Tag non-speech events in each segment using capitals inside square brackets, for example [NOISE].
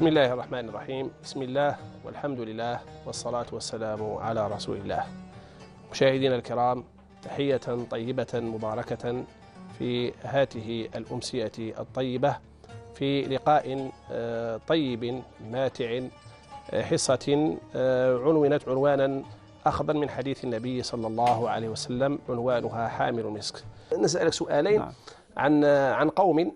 بسم الله الرحمن الرحيم. بسم الله والحمد لله والصلاة والسلام على رسول الله. مشاهدينا الكرام تحية طيبة مباركة في هاته الأمسية الطيبة في لقاء آه، طيب ماتع آه، حصة آه، عنونت عنوانا أخذا من حديث النبي صلى الله عليه وسلم عنوانها حامل مسك. نسألك سؤالين. نعم. عن عن قوم نعم.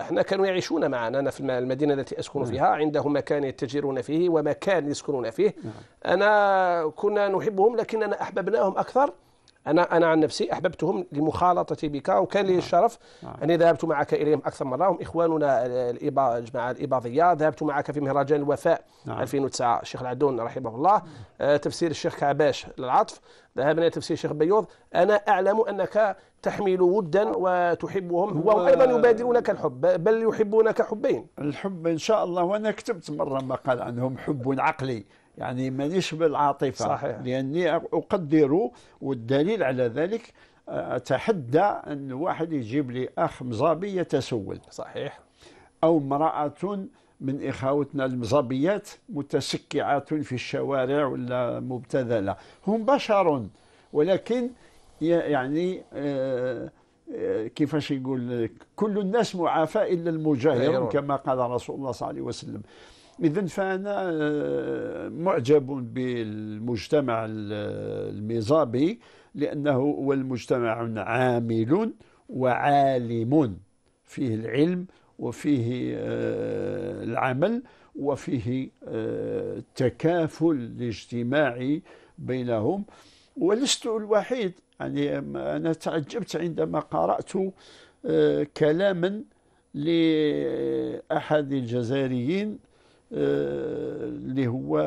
إحنا كانوا يعيشون معنا أنا في المدينة التي أسكن نعم. فيها عندهم مكان يتجرون فيه ومكان يسكنون فيه نعم. أنا كنا نحبهم لكننا أحببناهم أكثر أنا أنا عن نفسي أحببتهم لمخالطتي بك وكان لي الشرف نعم. أني ذهبت معك إليهم أكثر مرة. هم إخواننا الجماعة الإباضية. ذهبت معك في مهرجان الوفاء نعم. 2009 الشيخ العدون رحمه الله. آه تفسير الشيخ كعباش للعطف. ذهبنا تفسير الشيخ بيوض. أنا أعلم أنك تحمل ودا وتحبهم وهم أيضا يبادرونك الحب. بل يحبونك حبين. الحب إن شاء الله. وأنا كتبت مرة مقال عنهم حب عقلي. يعني مانيش بالعاطفة. صحيح. لأني أقدر والدليل على ذلك أتحدى أن واحد يجيب لي أخ مزابي يتسول. صحيح. أو امرأة من إخوتنا المزابيات متسكعات في الشوارع ولا مبتذلة. هم بشر ولكن يعني آه، آه، كيفاش يقول كل الناس معافى إلا المجاهرون كما قال رسول الله صلى الله عليه وسلم. إذا فأنا آه، معجب بالمجتمع الميزابي لأنه هو المجتمع عامل وعالم فيه العلم وفيه آه، العمل وفيه آه، التكافل الاجتماعي بينهم. ولست الوحيد يعني أنا تعجبت عندما قرأت كلاما لأحد الجزائريين اللي هو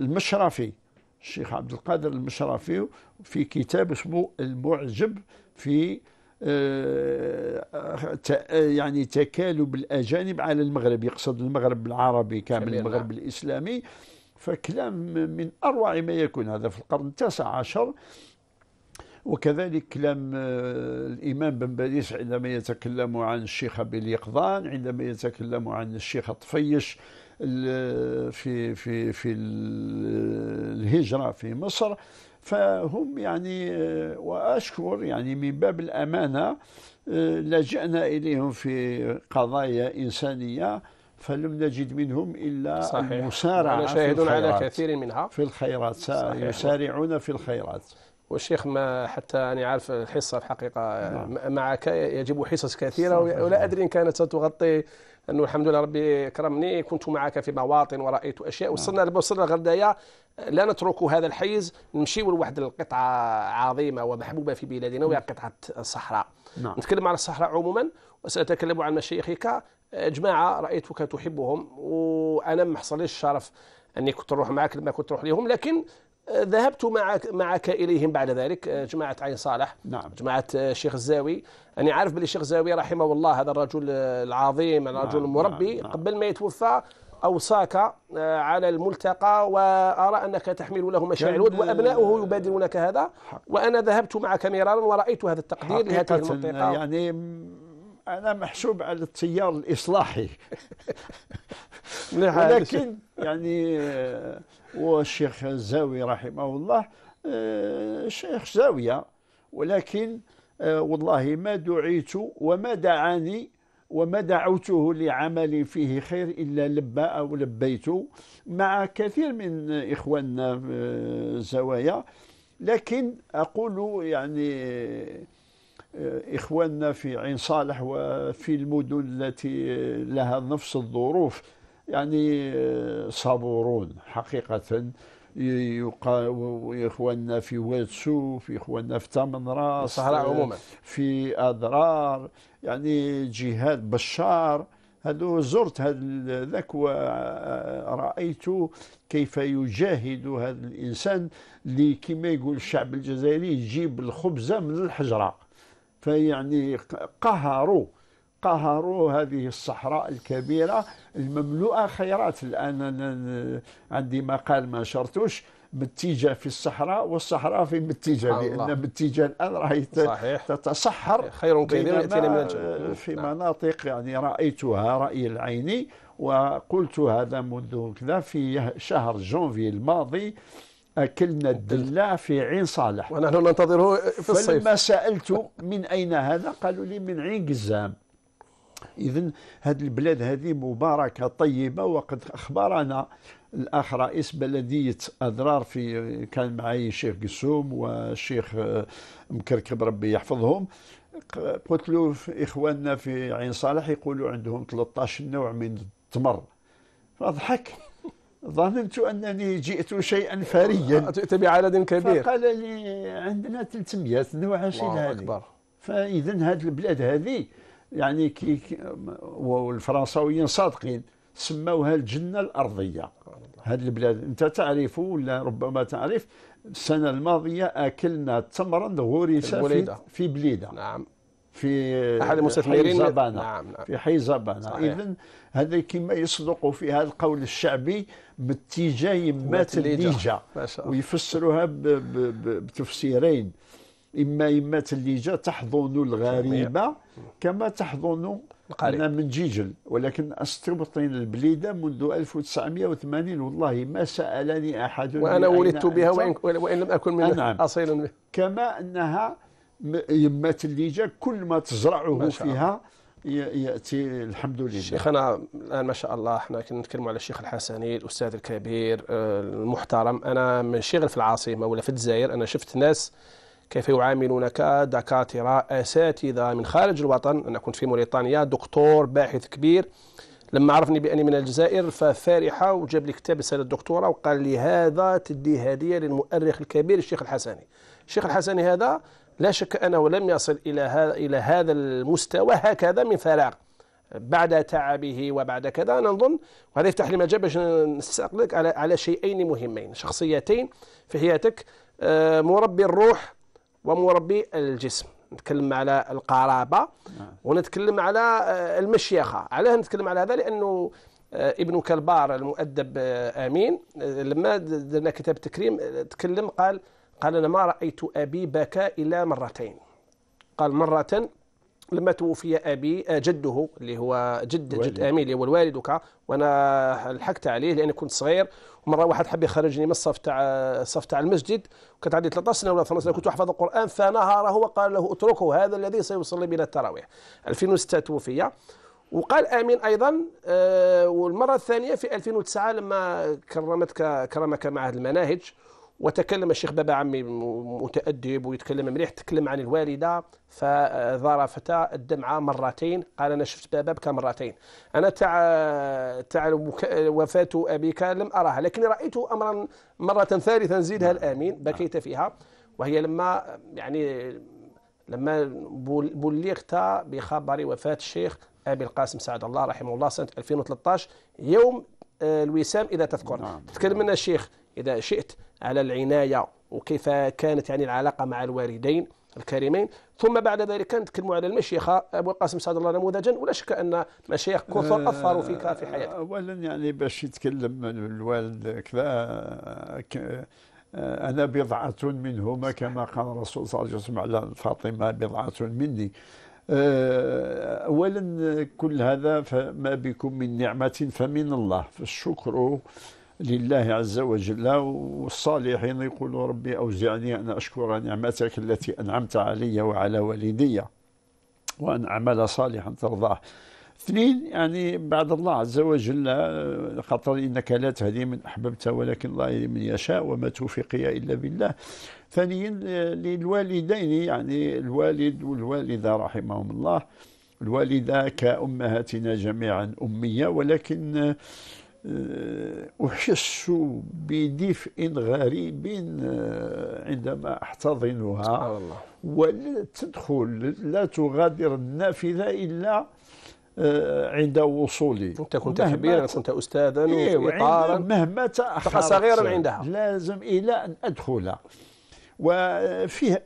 المشرفي الشيخ عبد القادر المشرفي في كتاب اسمه المعجب في آه، يعني تكالب الأجانب على المغرب يقصد المغرب العربي كامل المغرب الإسلامي. فكلام من أروع ما يكون. هذا في القرن التاسع عشر. وكذلك كلام آه، الإمام بن باديس عندما يتكلم عن الشيخ أبي اليقظان عندما يتكلم عن الشيخ طفيش في في في الهجرة في مصر فهم يعني آه، وأشكر يعني من باب الأمانة آه، لجأنا إليهم في قضايا إنسانية فلم نجد منهم إلا صحيح. المسارعة شاهدون على كثير منها. في الخيرات يسارعون في الخيرات. والشيخ ما حتى أنا عارف الحصة الحقيقة نعم. معك يجب حصص كثيرة ولا أدري إن كانت ستغطي أنه الحمد لله ربي أكرمني كنت معك في مواطن ورأيت أشياء نعم. وصلنا وصلنا الغرداية لا نترك هذا الحيز نمشيو لواحد القطعة عظيمة ومحبوبة في بلادنا وهي قطعة الصحراء نعم. نتكلم عن الصحراء عموما وسأتكلم عن مشايخك جماعة رأيتك تحبهم وأنا ما حصليش الشرف أني كنت نروح معك لما كنت نروح لهم لكن ذهبت معك معك إليهم بعد ذلك جماعة عين صالح نعم. جماعة الشيخ الزاوي. أنا عارف باللي الشيخ الزاوي رحمه الله هذا الرجل العظيم الرجل نعم. المربي. نعم. قبل ما يتوفى أوصاك آه، على الملتقى وأرى أنك تحمل له مشاعر. الود وأبناؤه يبادرونك هذا؟ وأنا ذهبت معك مرارا ورأيت هذا التقدير لهذه المنطقة يعني أنا محسوب على التيار الإصلاحي. [LAUGHS] ولكن يعني آه، والشيخ الزاوي رحمه الله آه، شيخ زاوية. ولكن آه، والله ما دعيت وما دعاني وما دعوته لعمل فيه خير إلا لبى أو لبيت مع كثير من إخواننا الزوايا لكن أقول يعني إخواننا في عين صالح وفي المدن التي لها نفس الظروف يعني صبورون حقيقة إخواننا في واتسو في إخواننا في تامن راس الصحراء عموما. في أضرار يعني جهاد بشار. هذا زرت هذا ذاك ورأيت كيف يجاهد هذا الإنسان اللي كما يقول الشعب الجزائري يجيب الخبزة من الحجرة. فيعني قهروا. قهروا هذه الصحراء الكبيرة المملوءة. خيرات الآن عندي مقال ما شرتوش متجه في الصحراء والصحراء في الله. لأن متجه الآن راهي تتصحر خير يأتينا من الجنوب. في نعم. مناطق يعني رأيتها رأي العين وقلت هذا منذ كذا في شهر جونفي الماضي أكلنا الدلة في عين صالح. ونحن ننتظره في الصيف. فلما سألت من أين هذا؟ قالوا لي من عين قزام. إذا هذه البلاد هذه مباركة طيبة وقد أخبرنا الأخ رئيس بلدية أضرار في كان معي الشيخ قسوم والشيخ آه، مكركب ربي يحفظهم. قلت له إخواننا في عين صالح يقولوا عندهم 13 نوع من التمر. فضحك. [LAUGHS] ظننت أنني جئت شيئا فريا جئت بعدد كبير. فقال لي عندنا 300 نوع شيء هذه. فاذا هذه البلاد هذه يعني كي والفرنساويين صادقين سموها الجنة الأرضية. هذه البلاد أنت تعرف ولا ربما تعرف السنة الماضية أكلنا تمرا غرس في. في بليدة. نعم. في أحد المستثمرين نعم نعم. في حي زبانة. إذا هذا كما يصدق في هذا القول الشعبي متيجة يمات الليجة. ويفسروها بتفسيرين. إما يمات الليجة تحضن الغريبة كما تحضن. أنا من جيجل ولكن أستبطن البليدة منذ 1980 والله ما سألني أحد وأنا ولدت بها؟ وإن, وإن لم أكن من نعم. أصيلا به كما أنها م- يمات الليجة كل ما تزرعه ما فيها يأتي الحمد لله شيخنا الآن ما شاء الله إحنا كنا نتكلم على الشيخ الحسني الأستاذ الكبير آه، المحترم أنا من شغل في العاصمة ولا في الجزائر أنا شفت ناس كيف يعاملونك؟ دكاترة أساتذة من خارج الوطن. أنا كنت في موريتانيا دكتور باحث كبير. لما عرفني بأني من الجزائر ففارحة وجاب لي كتاب رسالة الدكتوراه وقال لي هذا تدي هدية للمؤرخ الكبير الشيخ الحسني. الشيخ الحسني هذا لا شك أنه لم يصل إلى إلى هذا المستوى هكذا من فراغ. بعد تعبه وبعد كذا أنا نظن وهذا يفتح لي مجال باش نستقلك على على شيئين مهمين. شخصيتين في حياتك. آه، مربي الروح ومربي الجسم. نتكلم على القرابة ونتكلم على آه، المشيخة. علاه نتكلم على هذا لأنه آه، ابن كلبار المؤدب آه، آمين. لما درنا كتاب التكريم تكلم قال قال أنا ما رأيت أبي بكى إلا مرتين. قال مرة لما توفي أبي آه، جده اللي هو جد جد. امين اللي هو الوالدك وأنا لحقت عليه لأني كنت صغير. ومرة واحد حب يخرجني من الصف تاع الصف تاع المسجد. وكانت عندي 13 سنة ولا 12 سنة كنت أحفظ القرآن. فنهره وقال له اتركه هذا الذي سيصلي بنا التراويح. 2006 توفي. وقال آمين أيضا آه، والمرة الثانية في 2009 لما كرمتك كرمك معهد المناهج وتكلم الشيخ بابا عمي متأدب ويتكلم مليح تكلم عن الوالدة فظرفت الدمعة مرتين قال أنا شفت بابا بكى مرتين. أنا تاع تاع وفاة أبيك لم أراها لكن رأيت أمرا مرة ثالثا زيدها الآمين بكيت فيها. وهي لما يعني لما بلغت بخبر وفاة الشيخ أبي القاسم سعد الله رحمه الله سنة 2013 يوم آه، الوسام إذا تذكر. نعم. تتكلم الشيخ إذا شئت على العناية وكيف كانت يعني العلاقة مع الوالدين الكريمين. ثم بعد ذلك نتكلموا على المشيخة أبو القاسم سعد الله نموذجا ولا شك أن مشايخ كثر أثروا فيك في حياتك اولا يعني باش يتكلم الوالد كذا أنا بضعة منهما كما قال الرسول صلى الله عليه وسلم على فاطمة بضعة مني. آه، اولا كل هذا فما بكم من نعمة فمن الله فالشكر لله عز وجل والصالحين يقولوا ربي أوزعني أن أشكر نعمتك التي أنعمت علي وعلى والدي وأن أعمل صالحا ترضاه اثنين يعني بعد الله عز وجل خاطر إنك لا تهدي من أحببت ولكن الله يهدي من يشاء وما توفيقي إلا بالله. ثانيا للوالدين يعني الوالد والوالدة رحمهم الله الوالدة كأمهاتنا جميعا أمية ولكن آه، أحس بدفء غريب آه، عندما الله. ولا تدخل لا تغادر النافذة إلا آه، عند وصولي. أنت كنت كبيرا كنت أستاذا إيه، مهما تأخرت. صغيراً عندها. لازم إلى أن أدخل. وفيه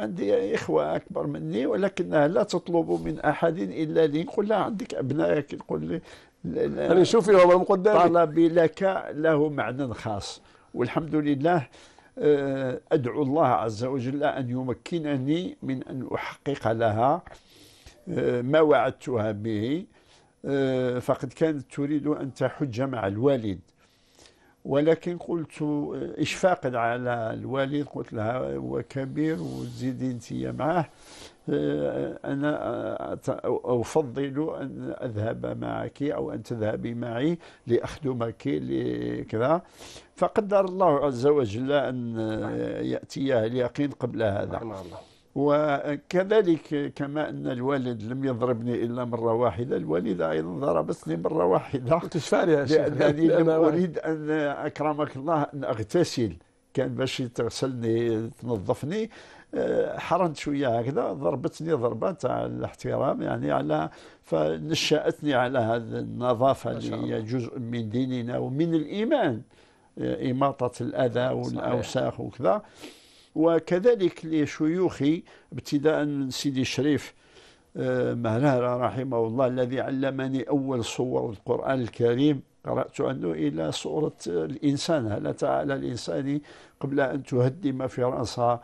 عندي إخوة أكبر مني ولكنها لا تطلب من أحد إلا لي. نقول لها عندك أبنائك؟ نقول لي أنا نشوف فيهم من قدامي طلبي لك له معنى خاص. والحمد لله آه، أدعو الله عز وجل أن يمكنني من أن أحقق لها آه، ما وعدتها به. آه، فقد كانت تريد أن تحج مع الوالد. ولكن قلت إشفاقا على الوالد. قلت لها هو كبير وزيدي أنت معه. أنا أفضل أن أذهب معك أو أن تذهبي معي لأخدمك لكذا. فقدر الله عز وجل أن يأتيها اليقين قبل هذا. الله وكذلك كما أن الوالد لم يضربني إلا مرة واحدة الوالدة أيضا ضربتني مرة واحدة. تشفى يا شيخ؟ [LAUGHS] لأنني لم أريد أن أكرمك الله أن أغتسل. كان باش تغسلني تنظفني. آه، حرنت شوية هكذا ضربتني ضربة تاع الاحترام يعني على فنشأتني على هذه النظافة اللي هي جزء من ديننا ومن الإيمان آه، إماطة الأذى والأوساخ وكذا. وكذلك لشيوخي ابتداء من سيدي الشريف آه، مهرهرة رحمه الله الذي علمني أول صور القرآن الكريم. قرأت عنه إلى صورة الإنسان هل تعالى الإنسان قبل أن تهدم في رأسها آه،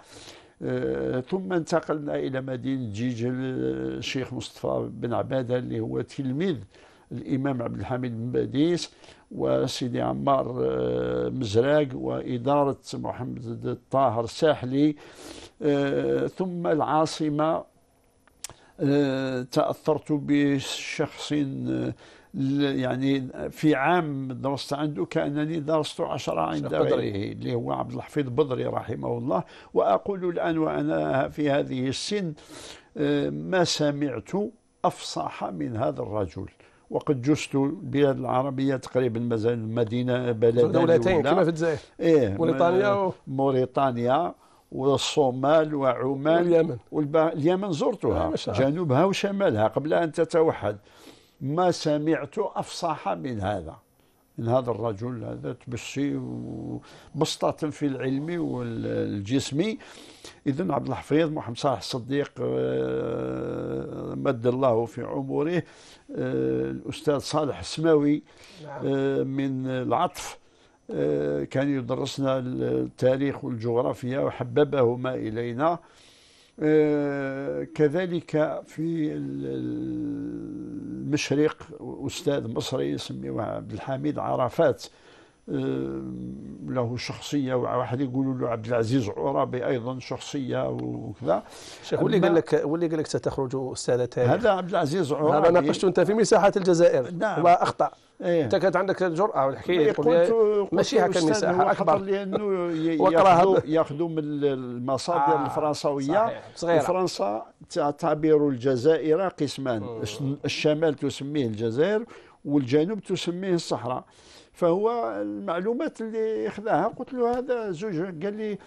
ثم انتقلنا إلى مدينة جيجل الشيخ مصطفى بن عبادة اللي هو تلميذ الإمام عبد الحميد بن باديس وسيدي عمار آه، مزراق وإدارة محمد الطاهر الساحلي آه، ثم العاصمة تأثرت بشخص يعني في عام درست عنده كأنني درست عشرة عند غيره. اللي هو عبد الحفيظ بدري رحمه الله. وأقول الآن وأنا في هذه السن آه، ما سمعت أفصح من هذا الرجل. وقد جزت البلاد العربية تقريبا مازال مدينة بلد دولتين كما في الجزائر. إيه موريتانيا و... موريتانيا والصومال وعمان واليمن. واليمن زرتها جنوبها وشمالها قبل أن تتوحد. ما سمعت أفصح من هذا من هذا الرجل هذا تبشي بسطة في العلم والجسم إذن عبد الحفيظ محمد صالح الصديق آه، مد الله في عمره آه، الأستاذ صالح السماوي نعم. آه، من العطف كان يدرسنا التاريخ والجغرافيا وحببهما إلينا كذلك في المشرق أستاذ مصري يسميه عبد الحميد عرفات. له شخصية وواحد يقولوا له عبد العزيز عرابي أيضا شخصية وكذا. شيخ واللي قال لك واللي قال لك ستخرج أستاذ تاريخ؟ هذا عبد العزيز عرابي. هذا ناقشت أنت في مساحة الجزائر. نعم. واخطا إيه؟ أنت كانت عندك الجرأة والحكاية قلت ماشي هكا المساحه أكبر. لأنه [LAUGHS] يأخذوا يأخذوا من المصادر آه الفرنسوية. صحيح فرنسا تعتبر الجزائر قسمان الشمال تسميه الجزائر والجنوب تسميه الصحراء. فهو المعلومات اللي أخذها. قلت له هذا زوج قال لي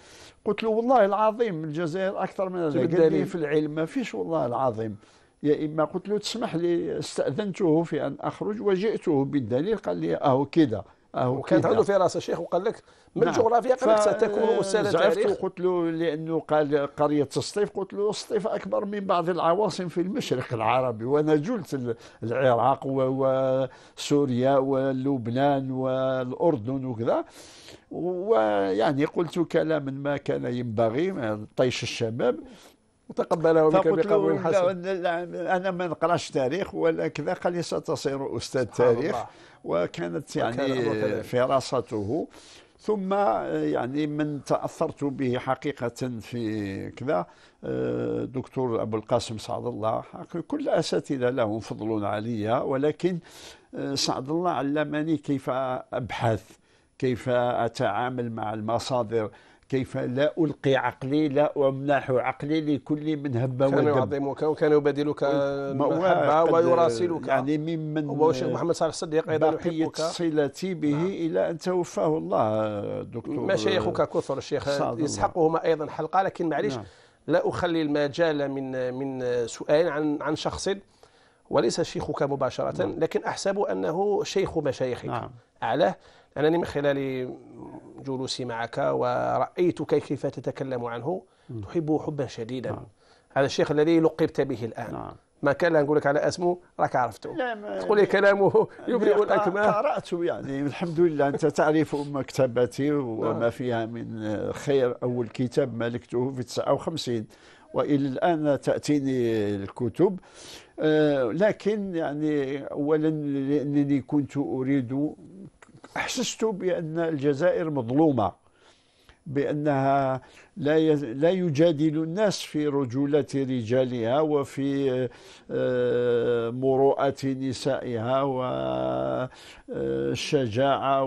قلت له والله العظيم الجزائر أكثر من هذا. قال لي. في العلم ما فيش والله العظيم. يا إما قلت له تسمح لي استأذنته في أن أخرج وجئته بالدليل قال لي أهو كذا. وكانت عنده في راسه شيخ وقال لك من نعم. جغرافيا قال لك ستكون أستاذ تاريخ. قلت له لأنه قال قرية السطيف قلت له السطيف أكبر من بعض العواصم في المشرق العربي وأنا جلت العراق وسوريا ولبنان والأردن وكذا. ويعني قلت كلاما ما كان ينبغي طيش الشباب. وتقبله بك بقبول حسن. أنا ما نقراش تاريخ ولا كذا قال لي ستصير أستاذ تاريخ. وكانت يعني فراسته. ثم يعني من تأثرت به حقيقة في كذا دكتور أبو القاسم سعد الله. كل أساتذة لهم فضل علي ولكن سعد الله علمني كيف أبحث كيف أتعامل مع المصادر. كيف لا ألقي عقلي لا أمنح عقلي لكل من هب ودب كان يعظمك وكان يبادلك المحبة ويراسلك يعني ممن هو الشيخ محمد صالح الصديق أيضا يحبك صلتي به نعم. إلى أن توفاه الله دكتور مشايخك كثر الشيخ يسحقهما أيضا حلقة لكن معليش نعم. لا أخلي المجال من من سؤال عن عن شخص وليس شيخك مباشرة نعم. لكن أحسب أنه شيخ مشايخك نعم. أعلاه لأنني من خلال جلوسي معك ورأيتك كيف تتكلم عنه تحبه حبا شديدا. نعم. هذا الشيخ الذي لقبت به الآن. نعم. ما كان لا نقول لك على اسمه راك عرفته. تقول لي كلامه يبرئ الاكمه قرأت يعني. الحمد لله. أنت تعرف مكتبتي وما نعم. فيها من خير. أول كتاب ملكته في 59 وإلى الآن تأتيني الكتب. آه، لكن يعني اولا لأنني كنت أريد أحسست بأن الجزائر مظلومة بأنها لا لا يجادل الناس في رجولة رجالها وفي آه، مروءة نسائها والشجاعة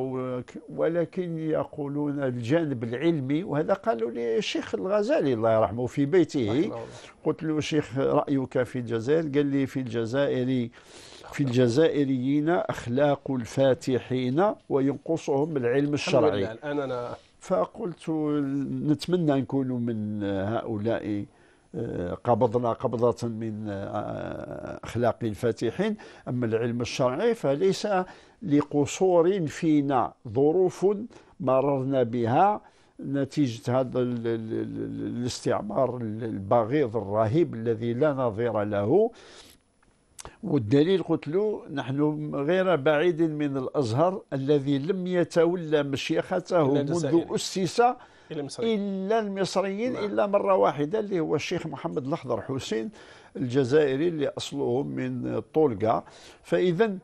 ولكن يقولون الجانب العلمي وهذا قالوا لي الشيخ الغزالي الله يرحمه في بيته. قلت له شيخ رأيك في الجزائر؟ قال لي في الجزائر في الجزائريين أخلاق الفاتحين وينقصهم العلم الشرعي. الآن أنا فقلت نتمنى نكون من هؤلاء آه، قبضنا قبضة من آه، أخلاق الفاتحين. أما العلم الشرعي فليس لقصور فينا ظروف مررنا بها نتيجة هذا الاستعمار البغيض الرهيب الذي لا نظير له. والدليل قلت له نحن غير بعيد من الأزهر الذي لم يتولى مشيخته منذ أسس إلا المصريين نعم. إلا مرة واحدة اللي هو الشيخ محمد الأخضر حسين الجزائري اللي أصله من طولقة. فاذا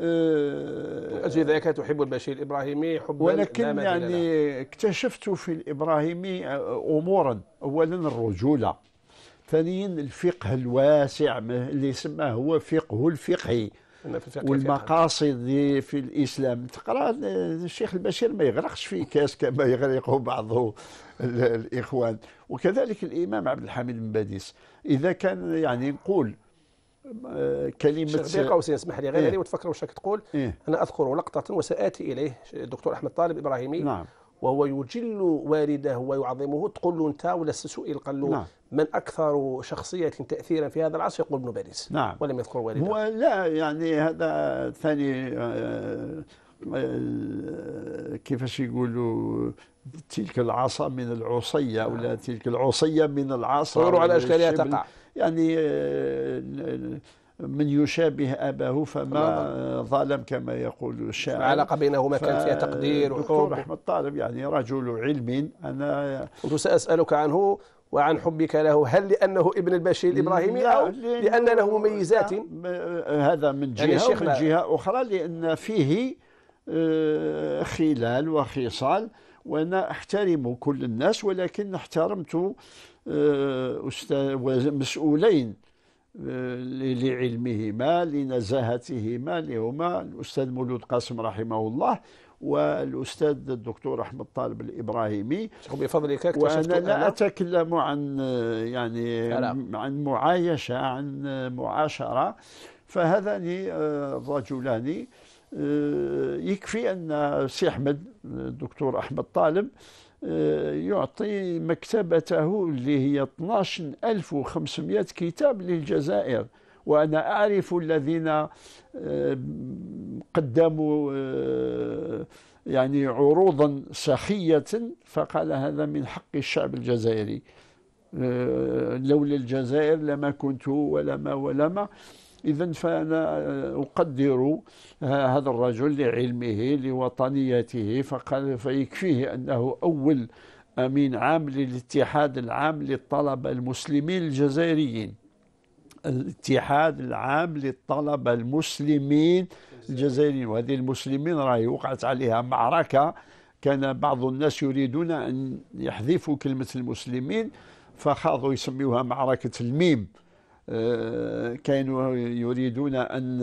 آه أجل ذلك تحب البشير الإبراهيمي حبا ولكن يعني اكتشفت في الإبراهيمي أمورا أولا الرجولة. ثانيا الفقه الواسع اللي يسمى هو فقه الفقهي والمقاصد في الإسلام. تقرأ الشيخ البشير ما يغرقش في كاس كما يغرق بعض الإخوان. وكذلك الإمام عبد الحميد بن باديس. إذا كان يعني نقول آه، كلمة شيخ قوسين اسمح لي غير إيه؟ وتفكر واش تقول إيه؟ أنا أذكر لقطة وسآتي إليه الدكتور أحمد طالب إبراهيمي. نعم. وهو يجل والده ويعظمه تقول له انت ولا سئل قال له نعم. من أكثر شخصية تاثيرا في هذا العصر؟ يقول ابن باديس. نعم. ولم يذكر والده. هو لا يعني هذا ثاني آه، آه، كيفاش يقولوا تلك العصا من العصية ولا نعم. تلك العصية من العصا على أشكالها تقع. يعني آه، من يشابه أباه فما ظلم كما يقول الشاعر. العلاقة بينهما كان فيها تقدير وحب. رحمة طالب يعني رجل علم. أنا كنت سأسألك عنه وعن حبك له. هل لأنه ابن البشير الإبراهيمي أو لأن له مميزات؟ هذا من يعني جهة يعني ومن جهة أخرى لأن فيه آه، خلال وخصال. وأنا أحترم كل الناس ولكن احترمت آه، مسؤولين لعلمهما لنزاهتهما اللي هما الأستاذ مولود قاسم رحمه الله والأستاذ الدكتور أحمد طالب الإبراهيمي. بفضلك وأنا لا أتكلم عن يعني. عن معايشة عن معاشرة. فهذان الرجلان آه، يكفي أن سي أحمد الدكتور أحمد طالب آه، يعطي مكتبته اللي هي 12500 كتاب للجزائر. وأنا أعرف الذين آه، قدموا آه، يعني عروضا سخية فقال هذا من حق الشعب الجزائري. لولا الجزائر لما كنت ولما ولما. إذا فأنا أقدر هذا الرجل لعلمه لوطنيته فقال فيكفيه أنه أول أمين عام للاتحاد العام للطلبة المسلمين الجزائريين. الاتحاد العام للطلبة المسلمين الجزائريين. وهذه المسلمين راهي وقعت عليها معركة. كان بعض الناس يريدون أن يحذفوا كلمة المسلمين فخاضوا يسميوها معركة الميم. كانوا يريدون أن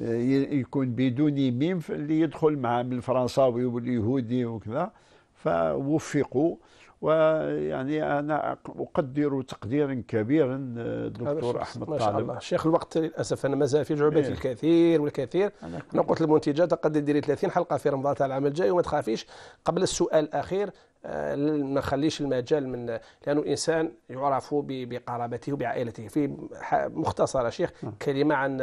آه، يكون بدون ميم اللي يدخل مع الفرنساوي واليهودي وكذا. فوفقوا. ويعني أنا أقدر تقديرا كبيرا الدكتور أحمد ما شاء الله. شيخ الوقت للأسف أنا مازال في جعبتي إيه؟ الكثير والكثير. أنا قلت للمنتجات قد ديري 30 حلقة في رمضان تاع العام الجاي وما تخافيش. قبل السؤال الأخير آه، ما نخليش المجال من لأنه الانسان يعرف بقرابته وبعائلته في مختصر شيخ نعم. كلمة عن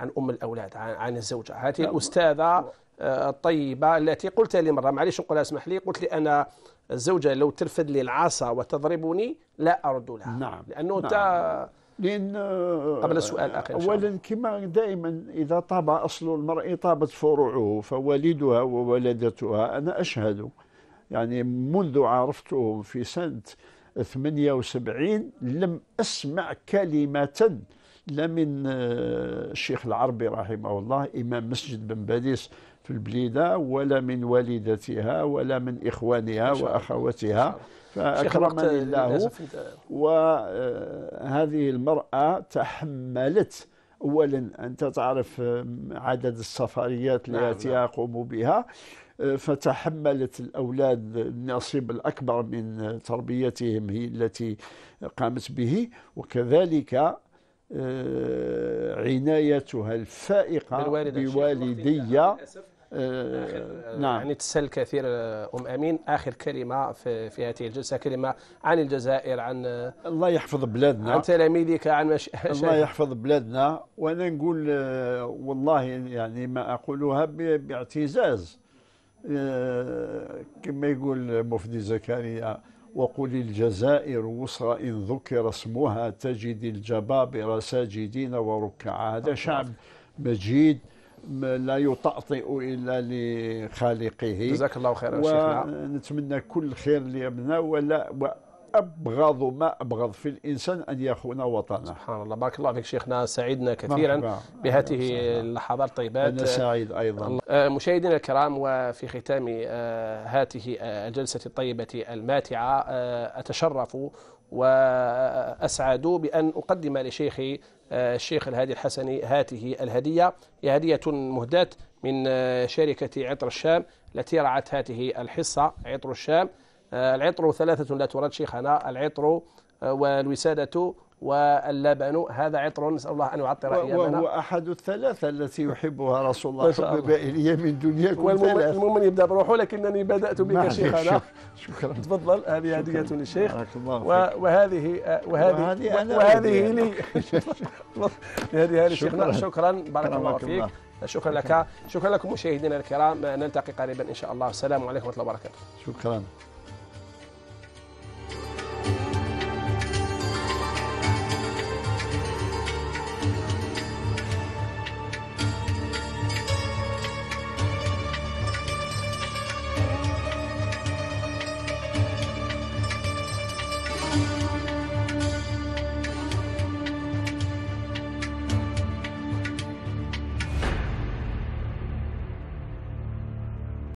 عن أم الأولاد عن الزوجة هذه نعم. الأستاذة آه، الطيبة التي قلت لي مرة معليش نقولها اسمح لي قلت لي أنا الزوجة لو ترفد لي العصا وتضربني لا أرد لها نعم لأنه نعم. انت لأن قبل السؤال الأخير. أولا كما دائما إذا طاب أصل المرء طابت فروعه فوالدها وولدتها أنا أشهد يعني منذ عرفته في سنة 78 لم أسمع كلمة لا من آه، الشيخ العربي رحمه الله إمام مسجد بن باديس في البليدة ولا من والدتها ولا من إخوانها. وأخواتها. فأكرمني الله. وهذه المرأة تحملت. أولا أنت تعرف آم، عدد السفريات نعم، التي نعم. يقوم بها. آه، فتحملت الأولاد النصيب الأكبر من تربيتهم هي التي قامت به وكذلك آه، عنايتها الفائقة بوالدي الوقت للأسف. آه، نعم. يعني تسل كثير آه، أم أمين. آخر كلمة في, في هذه الجلسة كلمة عن الجزائر عن آه، الله يحفظ بلادنا. عن تلاميذك عن مش... [LAUGHS] الله يحفظ بلادنا. وأنا نقول آه، والله يعني ما أقولها ب- باعتزاز. آه، كما يقول مفدي زكريا وقل الجزائر وصى إن ذكر اسمها تجد الجبابرة ساجدين وركعا. هذا شعب مجيد لا يطأطئ إلا لخالقه. جزاك الله خيرا شيخنا. ونتمنى كل خير لابننا ولا وابغض ما أبغض في الإنسان أن يخون وطنه. سبحان الله. بارك الله فيك شيخنا. سعدنا كثيرا. بهذه. اللحظات الطيبات. أنا سعيد أيضا. آه، مشاهدينا الكرام وفي ختام آه، هذه آه، الجلسة الطيبة الماتعة أتشرف وأسعد بأن أقدم لشيخي الشيخ الهادي الحسني هذه الهدية. هي هدية مهداة من شركة عطر الشام التي رعت هذه الحصة عطر الشام. العطر ثلاثة لا ترد شيخنا العطر آه، والوسادة واللبن. هذا عطر نسأل الله أن يعطر أيامنا. وهو أحد الثلاثة التي يحبها رسول الله. شاء حبب الي من دنياكم ثلاث المؤمن يبدأ بروحه لكنني بدأت بك. شيخنا [LAUGHS] شكرا. تفضل. هذه هدية للشيخ. بارك الله و- فيك. وهذه وهذه وهذه. لي. [LAUGHS] هذه لشيخنا شكراً. شكرا. بارك الله فيك. شكرا لك. شكرا لكم مشاهدينا الكرام. نلتقي قريبا إن شاء الله. السلام عليكم ورحمة الله وبركاته. شكرا.